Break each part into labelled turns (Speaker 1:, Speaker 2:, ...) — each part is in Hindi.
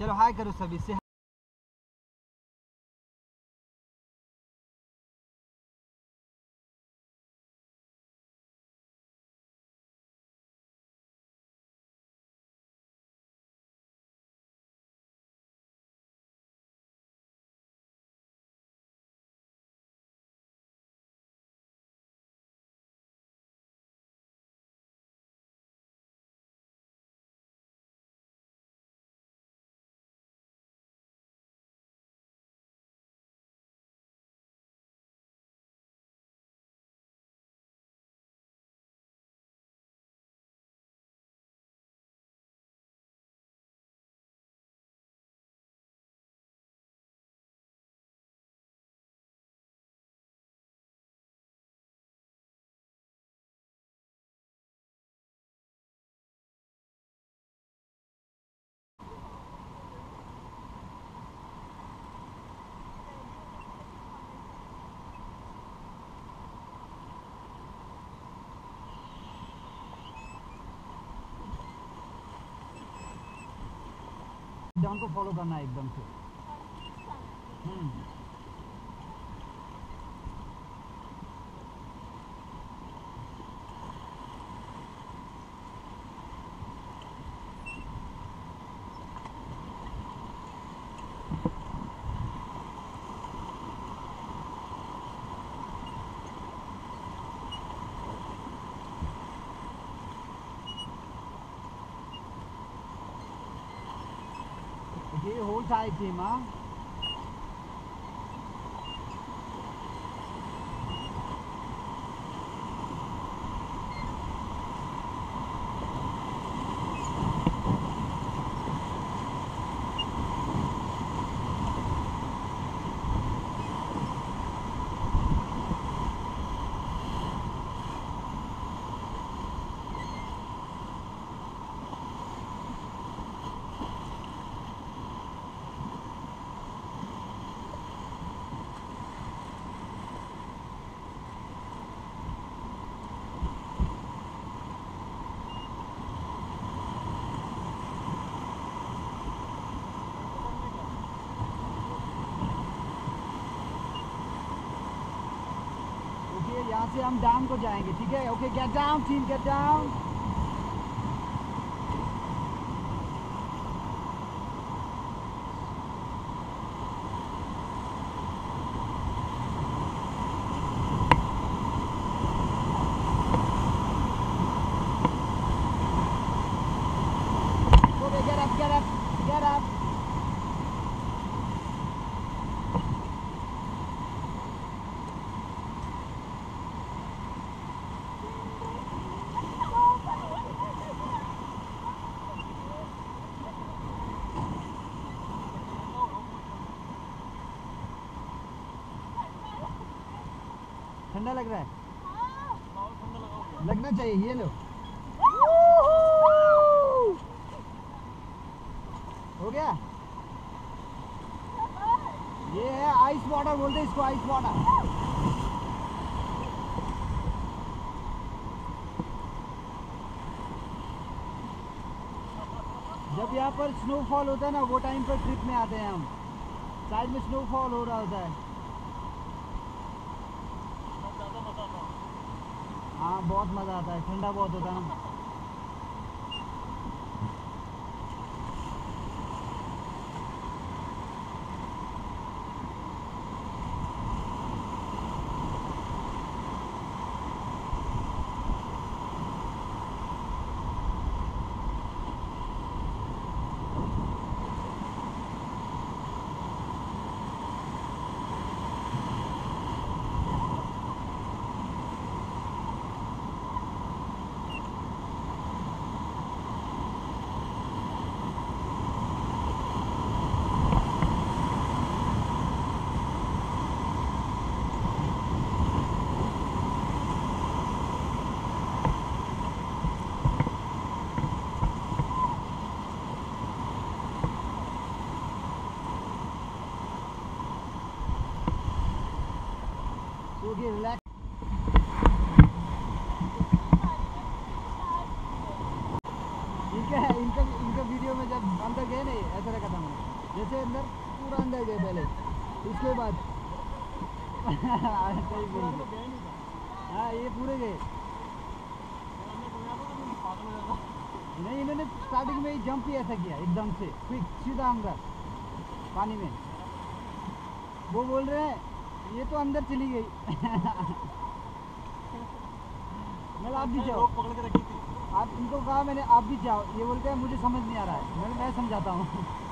Speaker 1: चलो हाय करो सभी से डाउन को फॉलो करना है एकदम से। ဟိုးတိုင်းပြင်မှာ यहाँ से हम डैम को जाएँगे, ठीक है okay get down team get down get up. ठंडा लग रहा है। लगना चाहिए ये लो। हो गया? ये है आइस वाटर बोलते हैं इसको आइस वाटर जब यहाँ पर स्नोफॉल होता है ना वो टाइम पर ट्रिप में आते हैं हम। साइड में स्नोफॉल हो रहा होता है। हाँ बहुत मज़ा आता है ठंडा बहुत होता है ना है इनका इनका वीडियो में जब अंदर गए नहीं ऐसा रखा था मैंने जैसे अंदर पूरा अंदर गए पहले उसके बाद। हाँ ये पूरे गए नहीं इन्होंने स्टार्टिंग में ही जंप ही ऐसा किया एकदम से क्विक सीधा अंदर पानी में वो बोल रहे हैं ये तो अंदर चली गई। मैं आप भी जाओ।
Speaker 2: पकड़ के रखी थी
Speaker 1: आप इनको कहा मैंने, आप भी जाओ। ये बोलते हैं, मुझे समझ नहीं आ रहा है। मैं मैं समझाता हूँ हाँ।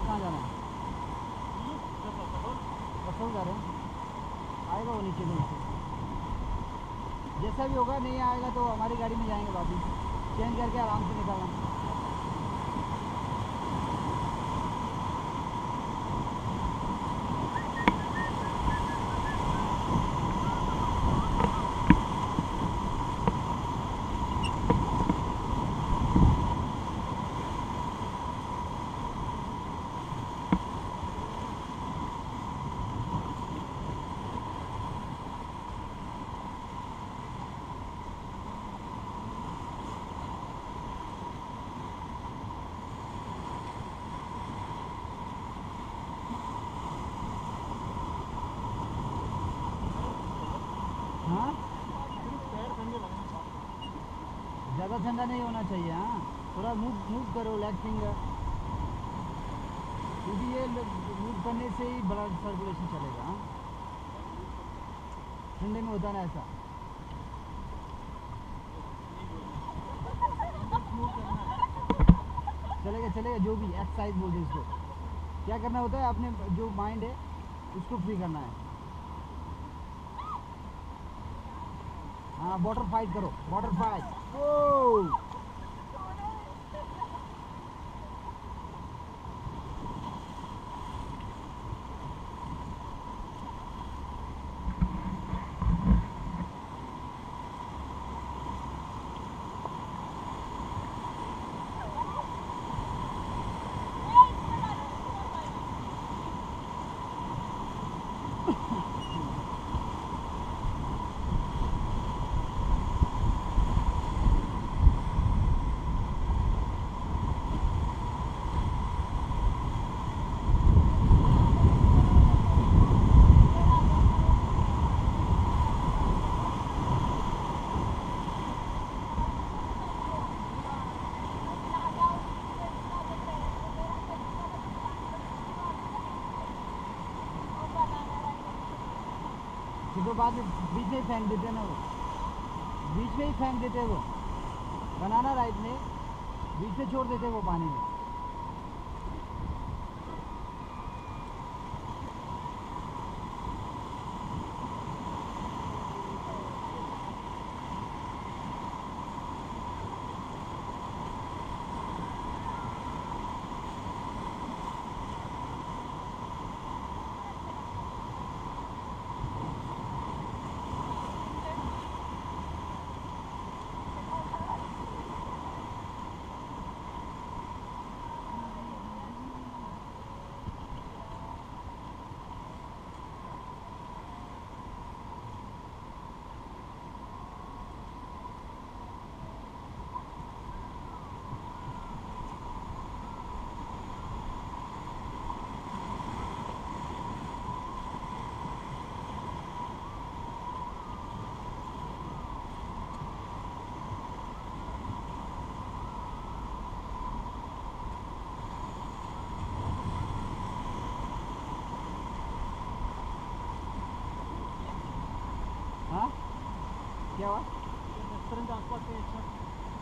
Speaker 1: आपने कहाँ जा रहे हैं, है कसोल जा रहे हैं। आएगा वो नीचे नीचे जैसा भी होगा नहीं आएगा तो हमारी गाड़ी में जाएँगे बाकी चेंज करके आराम से निकलना हाँ ज़्यादा ठंडा नहीं होना चाहिए हाँ। थोड़ा मूव मूव करो लेग फिंगर क्योंकि ये मूव करने से ही ब्लड सर्कुलेशन चलेगा हाँ। ठंडे में होता ना ऐसा। चलेगा चलेगा, जो भी एक्सरसाइज बोलते इसको क्या करना होता है, अपने जो माइंड है, उसको फ्री करना है। हाँ बॉर्डर फाइट करो बॉर्डर फाइट ओ बाद में बीच में ही फेंक देते ना वो। बीच में ही फेंक देते वो। बनाना राइट में बीच में छोड़ देते वो पानी में। हाँ क्या हुआ?
Speaker 2: रेस्टोरेंट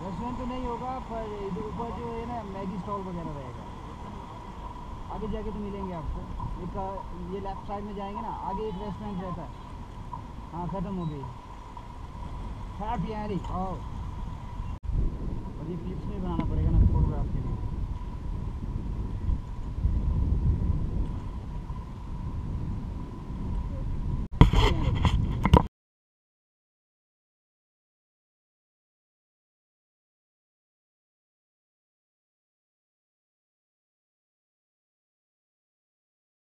Speaker 1: रेस्टोरेंट तो नहीं होगा, पर इधर ऊपर जो है ना मैगी स्टॉल वगैरह रहेगा। आगे जाके तो मिलेंगे आपको। एक, ये लेफ़्ट साइड में जाएँगे ना, आगे एक रेस्टोरेंट रहता है। हाँ ख़त्म हो गई। खराब यारी और